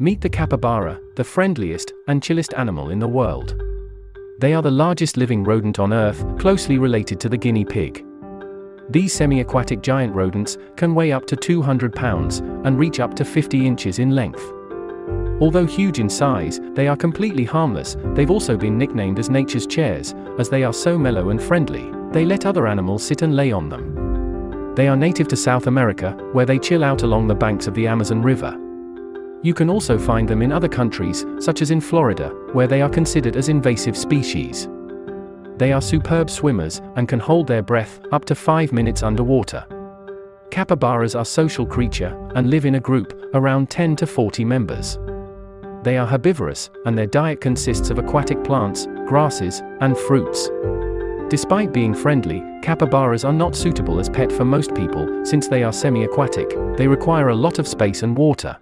Meet the capybara, the friendliest and chillest animal in the world. They are the largest living rodent on Earth, closely related to the guinea pig. These semi-aquatic giant rodents can weigh up to 200 pounds and reach up to 50 inches in length. Although huge in size, they are completely harmless. They've also been nicknamed as nature's chairs, as they are so mellow and friendly. They let other animals sit and lay on them. They are native to South America, where they chill out along the banks of the Amazon River. You can also find them in other countries, such as in Florida, where they are considered as invasive species. They are superb swimmers and can hold their breath up to 5 minutes underwater. Capybaras are social creature and live in a group around 10 to 40 members. They are herbivorous and their diet consists of aquatic plants, grasses, and fruits. Despite being friendly, capybaras are not suitable as pet for most people since they are semi-aquatic. They require a lot of space and water.